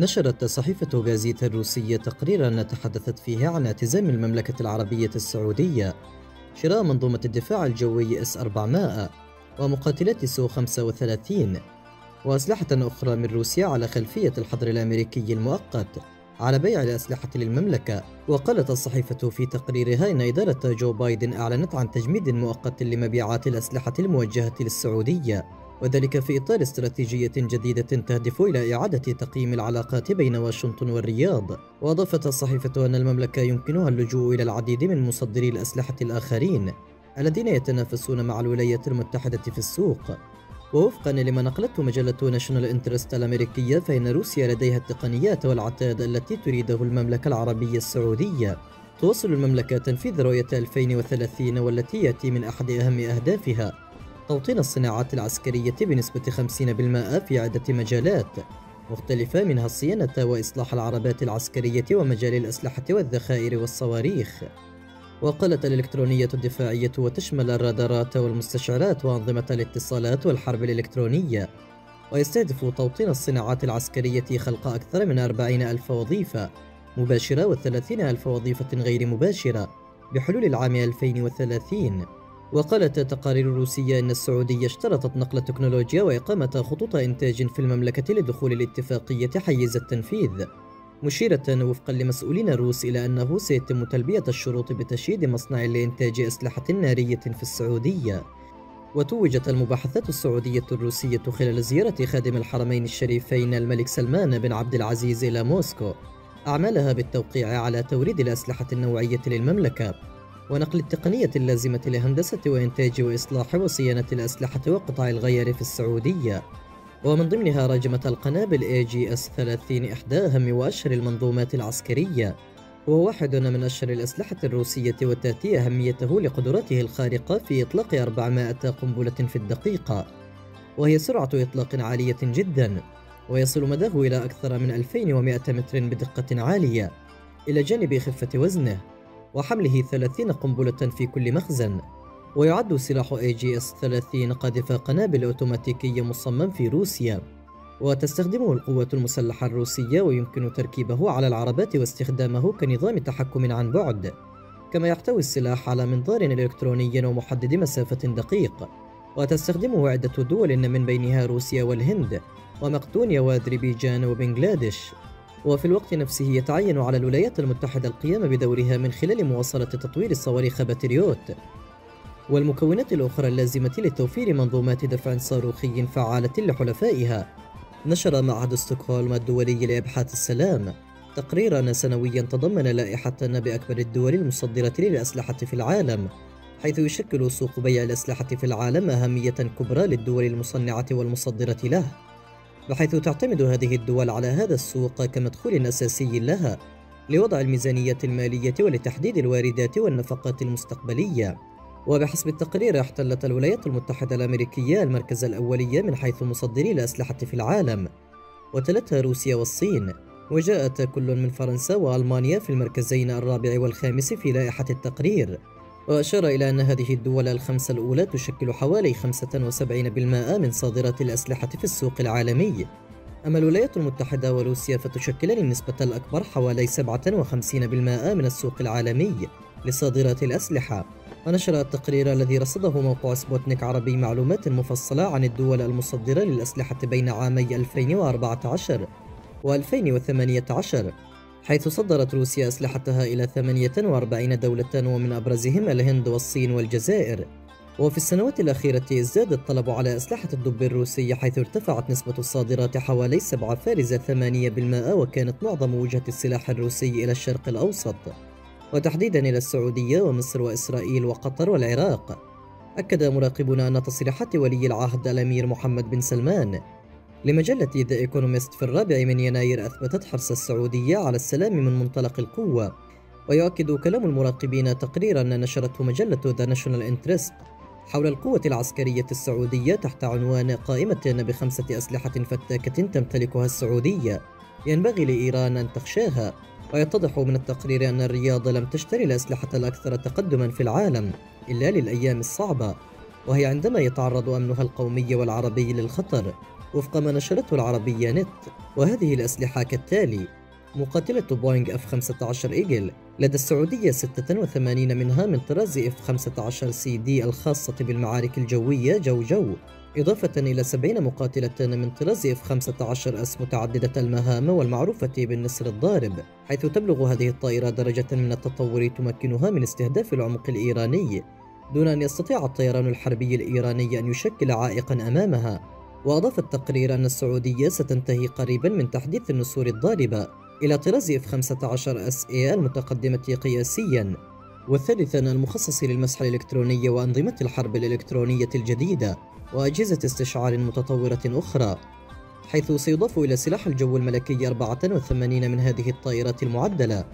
نشرت صحيفة غازيتا الروسية تقريرا تحدثت فيه عن اعتزام المملكة العربية السعودية. شراء منظومة الدفاع الجوي إس 400 ومقاتلات سو 35 وأسلحة أخرى من روسيا على خلفية الحظر الأمريكي المؤقت على بيع الأسلحة للمملكة. وقالت الصحيفة في تقريرها إن إدارة جو بايدن أعلنت عن تجميد مؤقت لمبيعات الأسلحة الموجهة للسعودية. وذلك في إطار استراتيجية جديدة تهدف إلى إعادة تقييم العلاقات بين واشنطن والرياض. وأضافت الصحيفة أن المملكة يمكنها اللجوء إلى العديد من مصدري الأسلحة الآخرين الذين يتنافسون مع الولايات المتحدة في السوق. ووفقا لما نقلته مجلة ناشونال انترست الأمريكية فإن روسيا لديها التقنيات والعتاد التي تريده المملكة العربية السعودية. تواصل المملكة تنفيذ رؤية 2030 والتي يأتي من أحد أهم أهدافها. توطين الصناعات العسكرية بنسبة 50% في عدة مجالات مختلفة منها الصيانة وإصلاح العربات العسكرية ومجال الأسلحة والذخائر والصواريخ. وقالت الإلكترونية الدفاعية وتشمل الرادارات والمستشعرات وأنظمة الاتصالات والحرب الإلكترونية. ويستهدف توطين الصناعات العسكرية خلق أكثر من أربعين ألف وظيفة مباشرة وثلاثين ألف وظيفة غير مباشرة بحلول العام 2030 وقالت تقارير روسية أن السعودية اشترطت نقل التكنولوجيا وإقامة خطوط إنتاج في المملكة لدخول الاتفاقية حيز التنفيذ. مشيرة وفقا لمسؤولين روس إلى أنه سيتم تلبية الشروط بتشييد مصنع لإنتاج أسلحة نارية في السعودية. وتوجت المباحثات السعودية الروسية خلال زيارة خادم الحرمين الشريفين الملك سلمان بن عبد العزيز إلى موسكو. أعمالها بالتوقيع على توريد الأسلحة النوعية للمملكة. ونقل التقنية اللازمة لهندسة وإنتاج وإصلاح وصيانة الأسلحة وقطع الغيار في السعودية. ومن ضمنها راجمة القنابل AGS 30 إحدى أهم وأشهر المنظومات العسكرية وهو واحد من أشهر الأسلحة الروسية وتأتي أهميته لقدراته الخارقة في إطلاق 400 قنبلة في الدقيقة. وهي سرعة إطلاق عالية جدا ويصل مداه إلى أكثر من 2100 متر بدقة عالية إلى جانب خفة وزنه. وحمله 30 قنبلة في كل مخزن. ويعد سلاح AGS-30 قاذف قنابل أوتوماتيكية مصمم في روسيا. وتستخدمه القوة المسلحة الروسية ويمكن تركيبه على العربات واستخدامه كنظام تحكم عن بعد. كما يحتوي السلاح على منظار إلكتروني ومحدد مسافة دقيق. وتستخدمه عدة دول من بينها روسيا والهند. ومقدونيا وأذربيجان وبنغلاديش. وفي الوقت نفسه يتعين على الولايات المتحدة القيام بدورها من خلال مواصلة تطوير الصواريخ باتريوت. والمكونات الأخرى اللازمة لتوفير منظومات دفع صاروخي فعالة لحلفائها. نشر معهد ستوكهولم الدولي لإبحاث السلام. تقريرا سنويا تضمن لائحة بأكبر الدول المصدرة للأسلحة في العالم حيث يشكل سوق بيع الأسلحة في العالم أهمية كبرى للدول المصنعة والمصدرة له. بحيث تعتمد هذه الدول على هذا السوق كمدخول أساسي لها لوضع الميزانية المالية ولتحديد الواردات والنفقات المستقبلية. وبحسب التقرير احتلت الولايات المتحدة الأمريكية المركز الأولي من حيث مصدري الأسلحة في العالم. وتلتها روسيا والصين. وجاءت كل من فرنسا وألمانيا في المركزين الرابع والخامس في لائحة التقرير. وأشار إلى أن هذه الدول الخمسة الأولى تشكل حوالي 75% من صادرات الأسلحة في السوق العالمي. أما الولايات المتحدة وروسيا فتشكلان النسبة الأكبر حوالي 57% من السوق العالمي لصادرات الأسلحة. ونشر التقرير الذي رصده موقع سبوتنيك عربي معلومات مفصلة عن الدول المصدرة للأسلحة بين عامي 2014 و 2018 حيث صدرت روسيا أسلحتها إلى 48 دولة ومن أبرزهم الهند والصين والجزائر. وفي السنوات الأخيرة ازداد الطلب على أسلحة الدب الروسي حيث ارتفعت نسبة الصادرات حوالي 7.8% وكانت معظم وجهة السلاح الروسي إلى الشرق الأوسط. وتحديدا إلى السعودية ومصر وإسرائيل وقطر والعراق. أكد مراقبون أن تصريحات ولي العهد الأمير محمد بن سلمان لمجلة ذا إيكونومست في الرابع من يناير أثبتت حرص السعودية على السلام من منطلق القوة ويؤكد كلام المراقبين تقريرا نشرته مجلة ذا ناشونال انترست حول القوة العسكرية السعودية تحت عنوان قائمة بخمسة أسلحة فتاكة تمتلكها السعودية. ينبغي لإيران أن تخشاها ويتضح من التقرير أن الرياض لم تشتري الأسلحة الأكثر تقدما في العالم إلا للأيام الصعبة وهي عندما يتعرض أمنها القومي والعربي للخطر. وفق ما نشرته العربية نت وهذه الأسلحة كالتالي مقاتلة بوينغ اف 15 إيجل لدى السعودية 86 منها من طراز اف 15 سي دي الخاصة بالمعارك الجوية جو جو إضافة إلى 70 مقاتلة من طراز اف 15 أس متعددة المهام والمعروفة بالنسر الضارب حيث تبلغ هذه الطائرة درجة من التطور تمكنها من استهداف العمق الإيراني دون أن يستطيع الطيران الحربي الإيراني أن يشكل عائقا أمامها. وأضاف التقرير أن السعودية ستنتهي قريبا من تحديث النسور الضاربة إلى طراز F-15 SA المتقدمة قياسيا. والثالثا المخصص للمسح الإلكتروني وأنظمة الحرب الإلكترونية الجديدة وأجهزة استشعار متطورة أخرى حيث سيضاف إلى سلاح الجو الملكي 84 من هذه الطائرات المعدلة.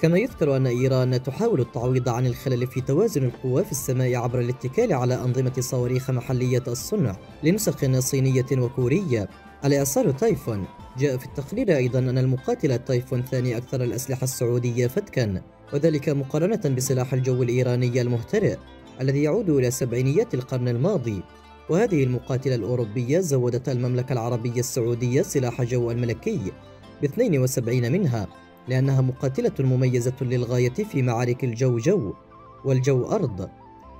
كما يذكر أن إيران تحاول التعويض عن الخلل في توازن القوى في السماء عبر الاتكال على أنظمة صواريخ محلية الصنع لنسخ صينية وكورية. الإعصار تايفون جاء في التقرير أيضا أن المقاتل تايفون ثاني أكثر الأسلحة السعودية فتكا وذلك مقارنة بسلاح الجو الإيراني المهترئ الذي يعود إلى سبعينيات القرن الماضي. وهذه المقاتلة الأوروبية زودت المملكة العربية السعودية سلاح جو الملكي ب 72 منها. لأنها مقاتلة مميزة للغاية في معارك الجو جو والجو أرض.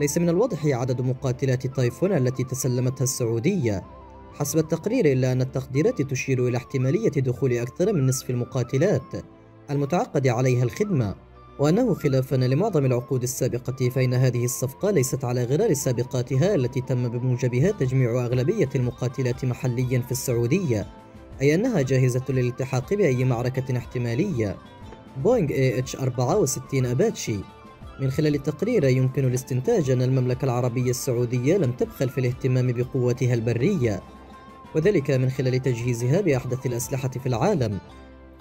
ليس من الواضح عدد مقاتلات تايفون التي تسلمتها السعودية. حسب التقرير إلا أن التقديرات تشير إلى احتمالية دخول أكثر من نصف المقاتلات المتعقد عليها الخدمة. وأنه خلافا لمعظم العقود السابقة فإن هذه الصفقة ليست على غرار سابقاتها التي تم بموجبها تجميع أغلبية المقاتلات محليا في السعودية. أي أنها جاهزة للالتحاق بأي معركة احتمالية. بوينغ AH-64 أباتشي. من خلال التقرير يمكن الاستنتاج أن المملكة العربية السعودية لم تبخل في الاهتمام بقوتها البرية وذلك من خلال تجهيزها بأحدث الأسلحة في العالم.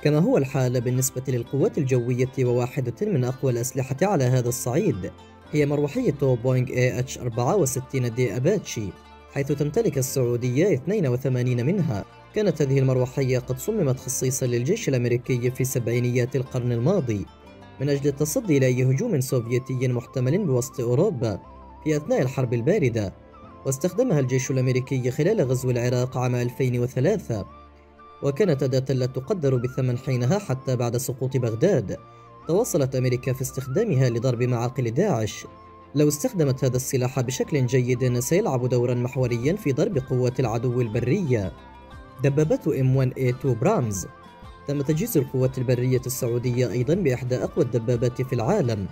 كما هو الحال بالنسبة للقوات الجوية وواحدة من أقوى الأسلحة على هذا الصعيد هي مروحية بوينغ AH-64 D أباتشي حيث تمتلك السعودية 82 منها. كانت هذه المروحية قد صممت خصيصا للجيش الأمريكي في سبعينيات القرن الماضي من أجل التصدي لأي هجوم سوفيتي محتمل بوسط أوروبا في أثناء الحرب الباردة واستخدمها الجيش الأمريكي خلال غزو العراق عام 2003 وكانت أداة لا تقدر بثمن حينها حتى بعد سقوط بغداد تواصلت أمريكا في استخدامها لضرب معاقل داعش. لو استخدمت هذا السلاح بشكل جيد سيلعب دورا محوريا في ضرب قوات العدو البرية. دبابات M1A2 برامز. تم تجهيز القوات البرية السعودية أيضا بإحدى أقوى الدبابات في العالم.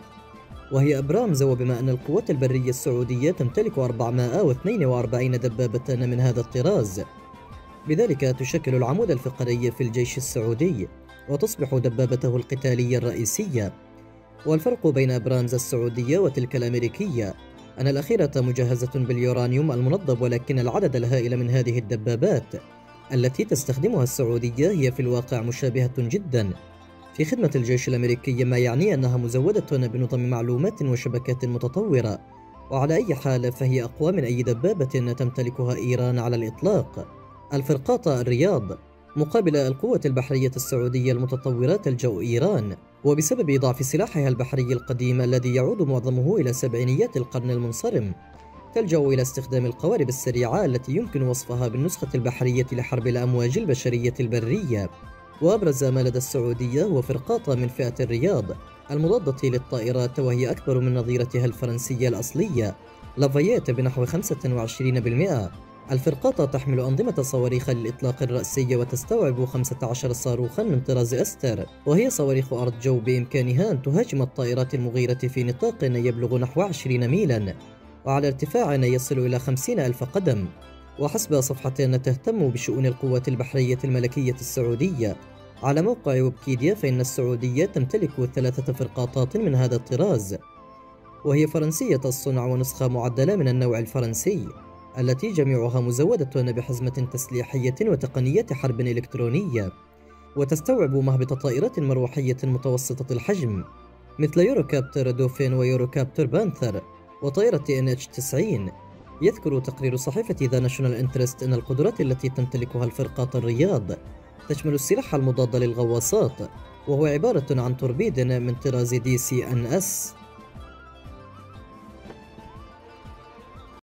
وهي أبرامز وبما أن القوات البرية السعودية تمتلك 442 دبابة من هذا الطراز. بذلك تشكل العمود الفقري في الجيش السعودي وتصبح دبابته القتالية الرئيسية. والفرق بين أبرامز السعودية وتلك الأمريكية. أن الأخيرة مجهزة باليورانيوم المنضب ولكن العدد الهائل من هذه الدبابات. التي تستخدمها السعودية هي في الواقع مشابهة جدا. في خدمة الجيش الأمريكي ما يعني أنها مزودة بنظم معلومات وشبكات متطورة وعلى أي حال فهي أقوى من أي دبابة تمتلكها إيران على الإطلاق. الفرقاط الرياض مقابل القوة البحرية السعودية المتطورة الجو إيران وبسبب ضعف سلاحها البحري القديم الذي يعود معظمه إلى سبعينيات القرن المنصرم. تلجأ إلى استخدام القوارب السريعة التي يمكن وصفها بالنسخة البحرية لحرب الأمواج البشرية البرية. وأبرز ما لدى السعودية هو فرقاطة من فئة الرياض المضادة للطائرات وهي أكبر من نظيرتها الفرنسية الأصلية. لافاييت بنحو 25% الفرقاطة تحمل أنظمة صواريخ للإطلاق الرأسي وتستوعب 15 صاروخا من طراز أستر. وهي صواريخ أرض جو بإمكانها أن تهاجم الطائرات المغيرة في نطاق يبلغ نحو 20 ميلا. وعلى ارتفاع يصل إلى 50 ألف قدم. وحسب صفحة تهتم بشؤون القوات البحرية الملكية السعودية. على موقع ويكيديا فإن السعودية تمتلك ثلاثة فرقاطات من هذا الطراز. وهي فرنسية الصنع ونسخة معدلة من النوع الفرنسي التي جميعها مزودة بحزمة تسليحية وتقنية حرب إلكترونية. وتستوعب مهبط طائرات مروحية متوسطة الحجم مثل يوروكابتر دوفين ويوروكابتر بانثر. وطائرة NH-90 يذكر تقرير صحيفة The National Interest أن القدرات التي تمتلكها الفرقاط الرياض تشمل السلاح المضاد للغواصات وهو عبارة عن توربيد من طراز DCNS.